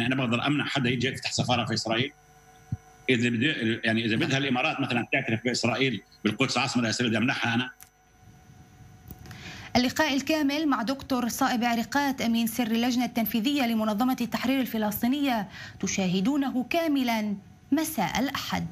يعني أنا بقدر أمنع حدا يجي يفتح سفارة في إسرائيل؟ إذا بدي يعني إذا بدها الإمارات مثلا تعترف بإسرائيل بالقدس عاصمة لاسرائيل بدي أمنعها أنا. اللقاء الكامل مع دكتور صائب عرقات أمين سر اللجنة التنفيذية لمنظمة التحرير الفلسطينية تشاهدونه كاملا. مساء الأحد.